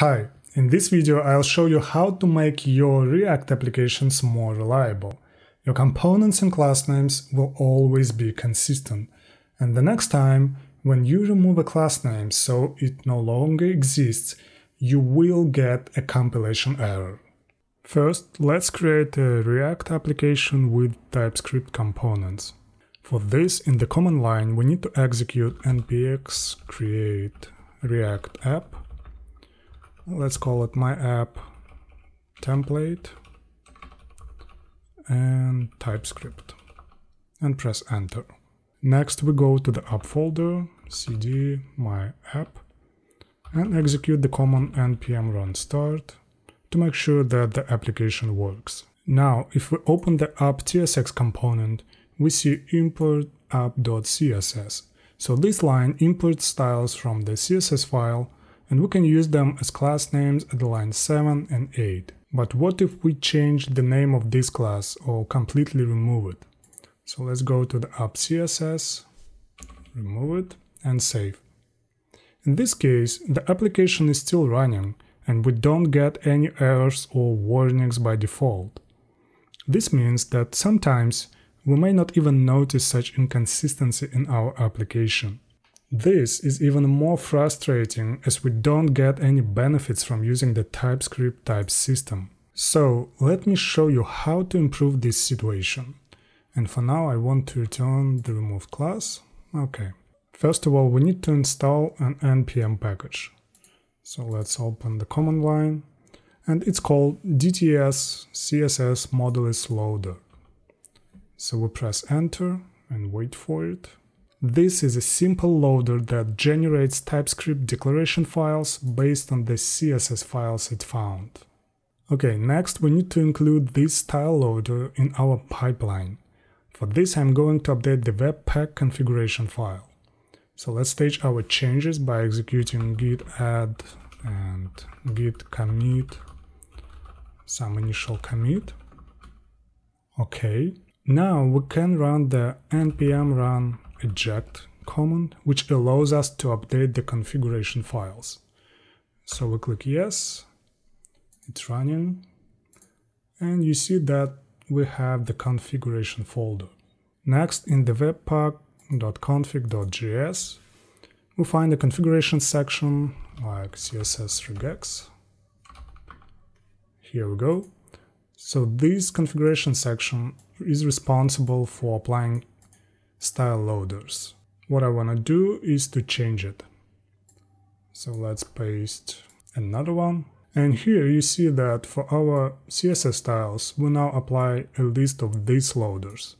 Hi, in this video I'll show you how to make your React applications more reliable. Your components and class names will always be consistent, and the next time when you remove a class name so it no longer exists, you will get a compilation error. First, let's create a React application with TypeScript components. For this, in the command line, we need to execute npx create react app let's call it my app template and TypeScript and press enter. Next we go to the app folder, cd my app and execute the command npm run start to make sure that the application works. Now if we open the app tsx component we see import app.css. So this line imports styles from the CSS file and we can use them as class names at the line 7 and 8. But what if we change the name of this class or completely remove it? So let's go to the app CSS, remove it and save. In this case, the application is still running and we don't get any errors or warnings by default. This means that sometimes we may not even notice such inconsistency in our application. This is even more frustrating as we don't get any benefits from using the TypeScript type system. So let me show you how to improve this situation. And for now I want to return the removed class. Okay. First of all, we need to install an npm package. So let's open the command line and it's called DTS CSS Modules Loader. So we press enter and wait for it. This is a simple loader that generates TypeScript declaration files based on the CSS files it found. Okay, next we need to include this style loader in our pipeline. For this I'm going to update the webpack configuration file. So let's stage our changes by executing git add and git commit some initial commit. Okay, now we can run the npm run eject command, which allows us to update the configuration files. So we click yes, it's running, and you see that we have the configuration folder. Next, in the webpack.config.js, we find the configuration section like CSS regex. Here we go. So this configuration section is responsible for applying style loaders. What I want to do is to change it. So let's paste another one. And here you see that for our CSS styles, we now apply a list of these loaders.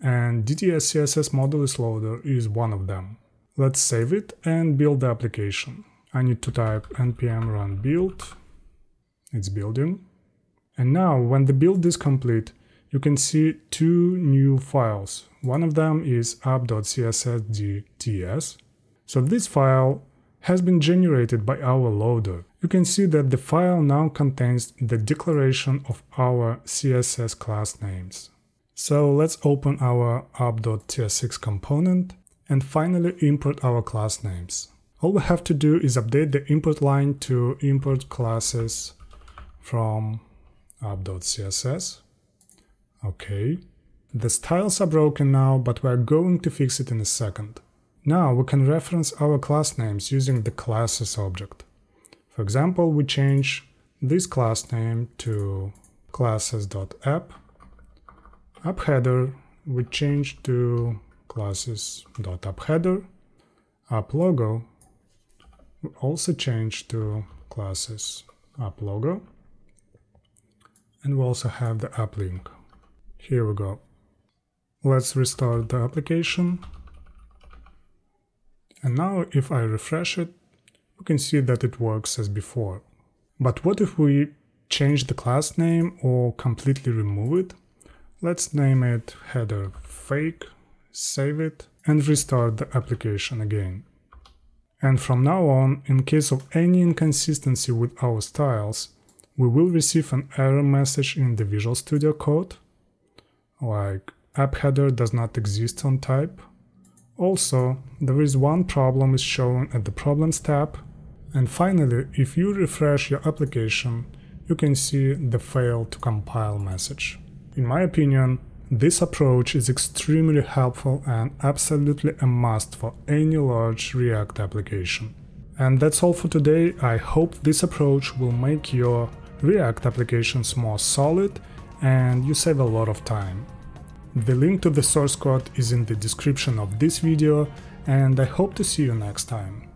And DTS CSS Modules loader is one of them. Let's save it and build the application. I need to type npm run build. It's building. And now when the build is complete, you can see two new files. One of them is app.cssdts. So this file has been generated by our loader. You can see that the file now contains the declaration of our CSS class names. So let's open our app.tsx component and finally import our class names. All we have to do is update the import line to import classes from app.css Okay. The styles are broken now, but we're going to fix it in a second. Now we can reference our class names using the classes object. For example, we change this class name to classes.app. App header we change to classes.appheader. App logo we also change to classes app logo. And we also have the app link. Here we go. Let's restart the application. And now if I refresh it, we can see that it works as before. But what if we change the class name or completely remove it? Let's name it header fake, save it, and restart the application again. And from now on, in case of any inconsistency with our styles, we will receive an error message in the Visual Studio Code like app header does not exist on type. Also, there is one problem is shown at the problems tab And finally, if you refresh your application, you can see the fail to compile message. In my opinion, this approach is extremely helpful and absolutely a must for any large React application. And that's all for today. I hope this approach will make your React applications more solid and you save a lot of time. The link to the source code is in the description of this video and I hope to see you next time.